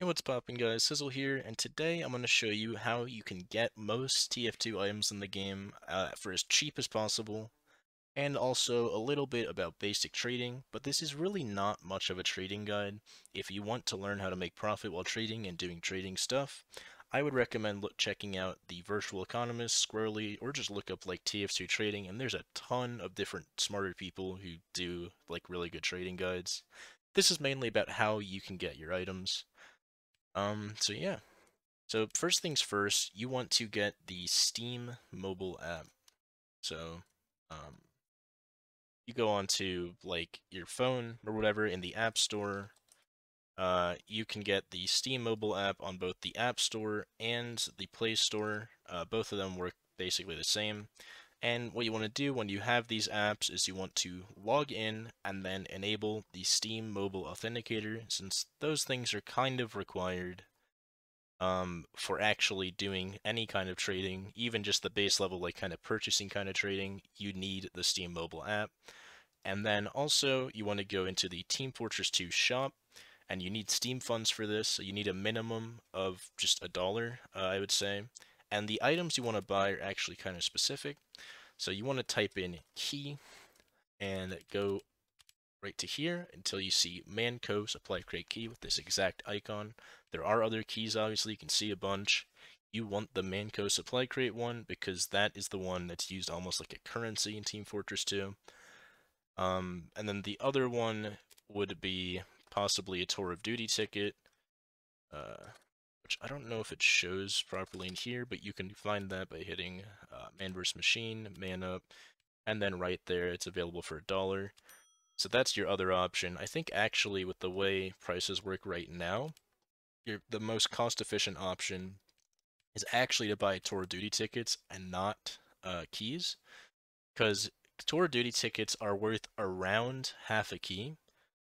Hey, what's poppin' guys? Sizzyl here, and today I'm going to show you how you can get most TF2 items in the game uh, for as cheap as possible, and also a little bit about basic trading, but this is really not much of a trading guide. If you want to learn how to make profit while trading and doing trading stuff, I would recommend look, checking out the Virtual Economist, Squirrely, or just look up like TF2 trading, and there's a ton of different smarter people who do like really good trading guides. This is mainly about how you can get your items. Um, so yeah. So first things first, you want to get the Steam mobile app. So, um, you go onto like your phone or whatever in the App Store. Uh, you can get the Steam mobile app on both the App Store and the Play Store. Uh, both of them work basically the same. And what you want to do when you have these apps is you want to log in and then enable the Steam Mobile Authenticator, since those things are kind of required um, for actually doing any kind of trading, even just the base level, like kind of purchasing kind of trading, you need the Steam Mobile app. And then also, you want to go into the Team Fortress 2 shop, and you need Steam funds for this, so you need a minimum of just a dollar, uh, I would say. And the items you want to buy are actually kind of specific. So you want to type in key and go right to here until you see Mann Co. supply crate key with this exact icon. There are other keys, obviously, you can see a bunch. You want the Mann Co. supply crate one because that is the one that's used almost like a currency in Team Fortress 2. Um, and then the other one would be possibly a Tour of Duty ticket. Uh, which I don't know if it shows properly in here, but you can find that by hitting uh, Man vs. Machine, Man Up, and then right there it's available for a dollar. So that's your other option. I think actually with the way prices work right now, your the most cost-efficient option is actually to buy Tour Duty tickets and not uh, keys, because Tour Duty tickets are worth around half a key,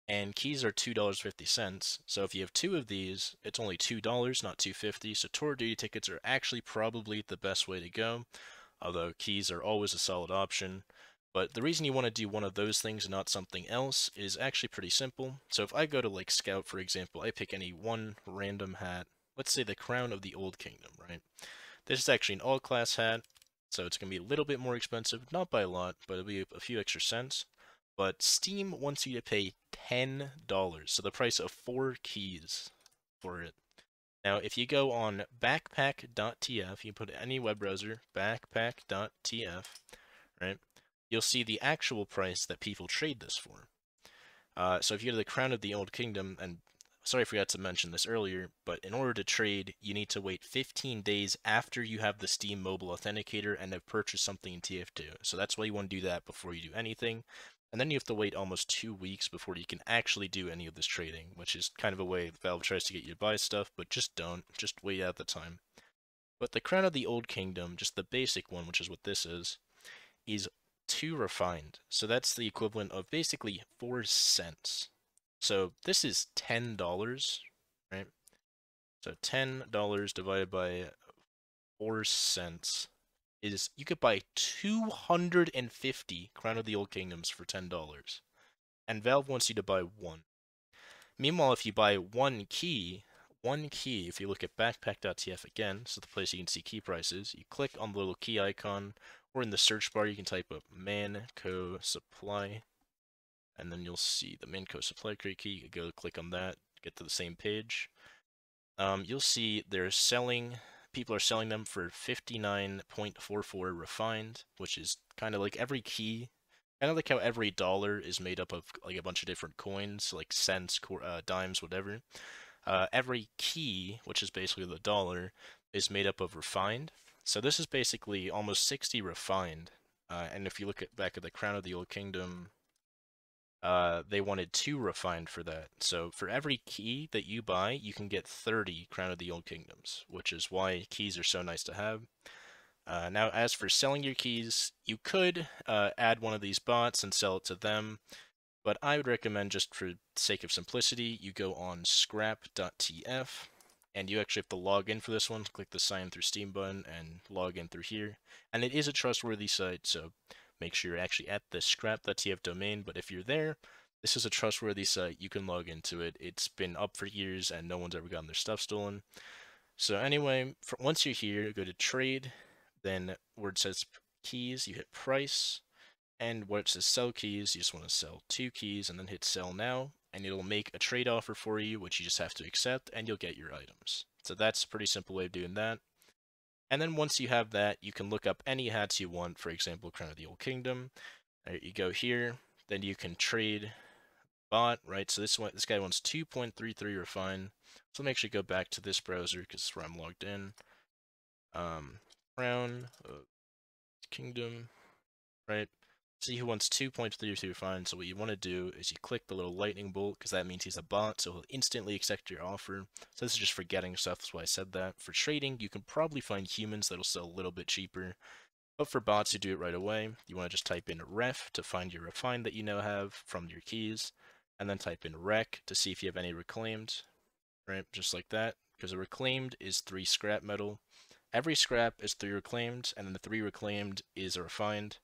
and keys are $2.50. So if you have two of these, it's only $2, not $2.50. So tour duty tickets are actually probably the best way to go, although keys are always a solid option. But the reason you want to do one of those things and not something else is actually pretty simple. So if I go to like Scout, for example, I pick any one random hat, let's say the Crown of the Old Kingdom, right? This is actually an all-class hat, so it's going to be a little bit more expensive, not by a lot, but it'll be a few extra cents but Steam wants you to pay $10, so the price of four keys for it. Now, if you go on backpack.tf, you put any web browser, backpack.tf, right, you'll see the actual price that people trade this for. Uh, so if you go to the Crown of the Old Kingdom, and sorry I forgot to mention this earlier, but in order to trade, you need to wait 15 days after you have the Steam mobile authenticator and have purchased something in TF2. So that's why you want to do that before you do anything. And then you have to wait almost two weeks before you can actually do any of this trading, which is kind of a way Valve tries to get you to buy stuff, but just don't. Just wait out the time. But the Crown of the Old Kingdom, just the basic one, which is what this is, is too refined. So that's the equivalent of basically 4 cents. So this is $10, right? So $10 divided by 4 cents is you could buy 250 Crown of the Old Kingdoms for $10. And Valve wants you to buy one. Meanwhile, if you buy one key, one key, if you look at backpack.tf again, so the place you can see key prices, you click on the little key icon, or in the search bar you can type up Mann Co. Supply, and then you'll see the Mann Co. Supply Crate key. You go click on that, get to the same page. Um, you'll see they're selling people are selling them for 59.44 refined, which is kind of like every key, kind of like how every dollar is made up of like a bunch of different coins, like cents, uh, dimes, whatever. Uh, every key, which is basically the dollar, is made up of refined. So this is basically almost 60 refined. Uh, and if you look at back at the Crown of the Old Kingdom uh, they wanted two refined for that. So for every key that you buy, you can get 30 Crown of the Old Kingdoms, which is why keys are so nice to have. Uh, now, as for selling your keys, you could uh, add one of these bots and sell it to them, but I would recommend, just for sake of simplicity, you go on scrap.tf, and you actually have to log in for this one. Click the sign through Steam button and log in through here. And it is a trustworthy site, so make sure you're actually at the scrap.tf domain, but if you're there, This is a trustworthy site. You can log into it. It's been up for years and no one's ever gotten their stuff stolen. So anyway, for, once you're here, go to trade, then where it says keys, you hit price, and where it says sell keys, you just want to sell two keys and then hit sell now, and it'll make a trade offer for you, which you just have to accept, and you'll get your items. So that's a pretty simple way of doing that. And then once you have that, you can look up any hats you want, for example, Crown of the Old Kingdom. You go here, then you can trade bot, right? So this one, this guy wants 2.33 refine. So let me actually go back to this browser because it's where I'm logged in. Um, Crown of Kingdom, right? See who wants 2.32 refine. So what you want to do is you click the little lightning bolt because that means he's a bot, so he'll instantly accept your offer. So this is just for getting stuff, that's why I said that. For trading, you can probably find humans that'll sell a little bit cheaper. But for bots who do it right away, you want to just type in ref to find your refine that you now have from your keys and then type in rec to see if you have any reclaimed, right? Just like that, because a reclaimed is three scrap metal. Every scrap is three reclaimed, and then the three reclaimed is a refined.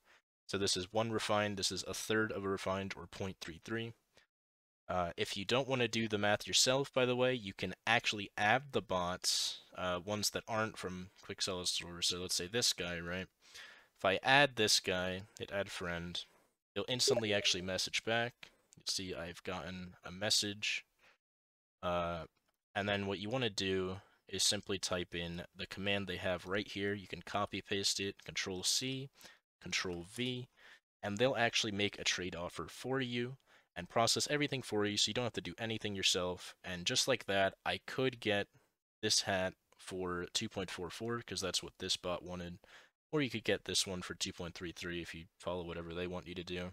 So this is one refined, this is a third of a refined, or 0.33. Uh, if you don't want to do the math yourself, by the way, you can actually add the bots, uh, ones that aren't from Quicksell Store. So let's say this guy, right? If I add this guy, hit add friend, it'll instantly actually message back You see I've gotten a message. Uh, and then what you want to do is simply type in the command they have right here. You can copy paste it, control C, control V, and they'll actually make a trade offer for you and process everything for you so you don't have to do anything yourself. And just like that, I could get this hat for 2.44 because that's what this bot wanted. Or you could get this one for 2.33 if you follow whatever they want you to do.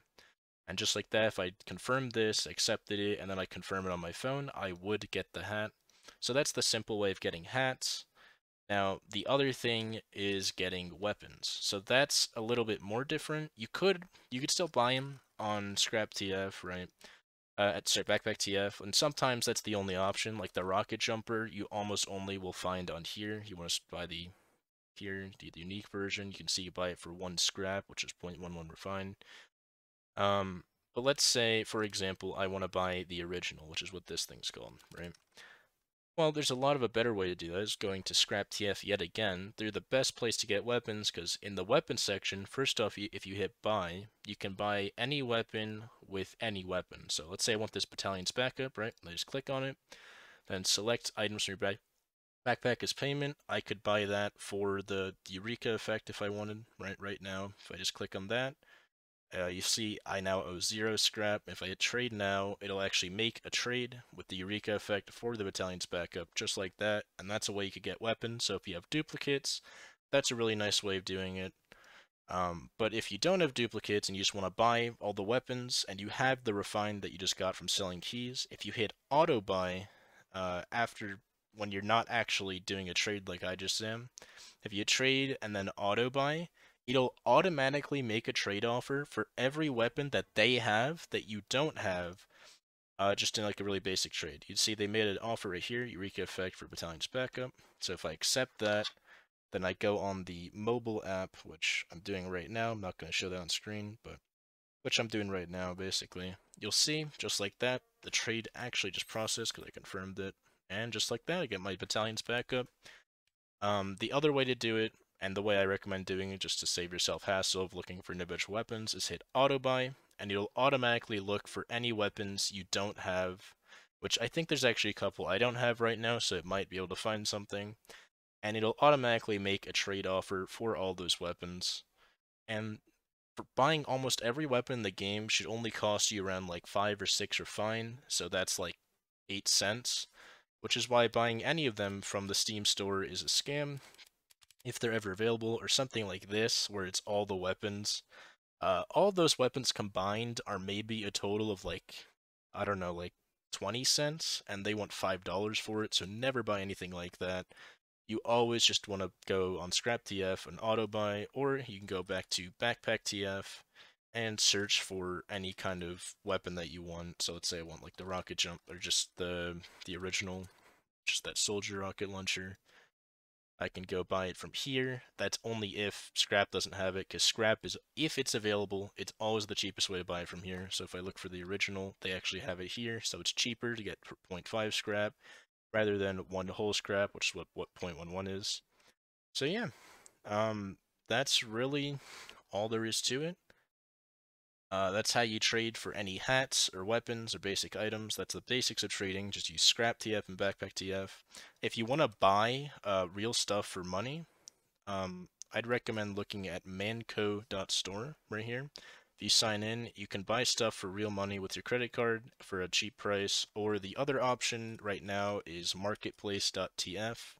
And just like that, if I confirmed this, accepted it, and then I confirm it on my phone, I would get the hat. So that's the simple way of getting hats. Now, the other thing is getting weapons. So that's a little bit more different. You could you could still buy them on Scrap TF, right? Uh, at sorry, Backpack TF, and sometimes that's the only option. Like the Rocket Jumper, you almost only will find on here. You want to buy the here, the, the unique version. You can see you buy it for one scrap, which is 0.11 refined. Um, but let's say, for example, I want to buy the original, which is what this thing's called, right? Well, there's a lot of a better way to do that is going to Scrap TF yet again. They're the best place to get weapons because in the weapons section, first off, if you hit buy, you can buy any weapon with any weapon. So let's say I want this battalion's backup, right? I just click on it, then select items from your backpack as payment. I could buy that for the Eureka effect if I wanted, right? Right now, if I just click on that, uh, you see I now owe zero scrap. If I hit trade now, it'll actually make a trade with the Eureka effect for the battalion's backup, just like that. And that's a way you could get weapons. So if you have duplicates, that's a really nice way of doing it. Um, but if you don't have duplicates and you just want to buy all the weapons and you have the refined that you just got from selling keys, if you hit auto buy uh, after when you're not actually doing a trade like I just am, if you trade and then auto buy, it'll automatically make a trade offer for every weapon that they have that you don't have, uh, just in like a really basic trade. You'd see they made an offer right here, Eureka Effect for Battalion's Backup. So if I accept that, then I go on the mobile app, which I'm doing right now. I'm not going to show that on screen, but which I'm doing right now, basically. You'll see, just like that, the trade actually just processed because I confirmed it. And just like that, I get my battalion's backup. Um, the other way to do it and the way I recommend doing it, just to save yourself hassle of looking for individual weapons, is hit auto buy, and it'll automatically look for any weapons you don't have, which I think there's actually a couple I don't have right now, so it might be able to find something. And it'll automatically make a trade offer for all those weapons. And buying almost every weapon in the game should only cost you around like 5 or 6 refine, so that's like 8 cents which is why buying any of them from the Steam store is a scam, if they're ever available, or something like this, where it's all the weapons. Uh, all those weapons combined are maybe a total of like, I don't know, like 20 cents, and they want $5 for it, so never buy anything like that. You always just want to go on Scrap TF and auto buy, or you can go back to Backpack TF and search for any kind of weapon that you want. So let's say I want like the rocket jump, or just the the original, just that soldier rocket launcher I can go buy it from here. That's only if Scrap doesn't have it, because Scrap is, if it's available, it's always the cheapest way to buy it from here. So if I look for the original, they actually have it here, so it's cheaper to get 0.5 Scrap rather than one whole Scrap, which is what, what 0.11 is. So yeah, um, that's really all there is to it. Uh, that's how you trade for any hats or weapons or basic items. That's the basics of trading. Just use scrap TF and backpack TF. If you want to buy uh, real stuff for money, um, I'd recommend looking at mannco.store right here. If you sign in, you can buy stuff for real money with your credit card for a cheap price, or the other option right now is marketplace.tf,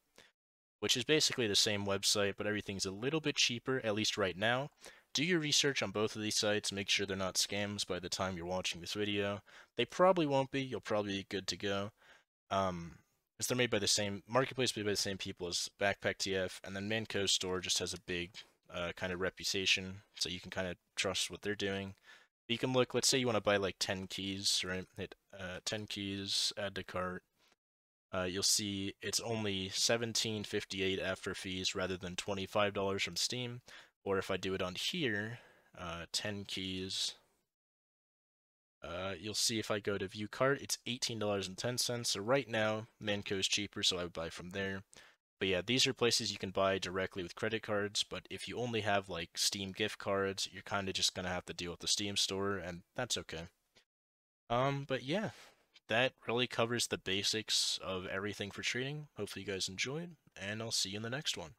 which is basically the same website, but everything's a little bit cheaper, at least right now. Do your research on both of these sites, make sure they're not scams by the time you're watching this video. They probably won't be, you'll probably be good to go. Um, because they're made by the same, Marketplace made by the same people as Backpack TF, and then Mannco Store just has a big uh, kind of reputation, so you can kind of trust what they're doing. You can look, let's say you want to buy like 10 keys, right? Hit uh, 10 keys, add to cart. Uh, you'll see it's only 17.58 after fees rather than $25 from Steam. Or if I do it on here, uh, 10 keys, uh, you'll see if I go to view cart, it's $18.10. So right now, Mannco is cheaper, so I would buy from there. But yeah, these are places you can buy directly with credit cards, but if you only have like Steam gift cards, you're kind of just going to have to deal with the Steam store, and that's okay. Um, but yeah, that really covers the basics of everything for trading. Hopefully you guys enjoyed, and I'll see you in the next one.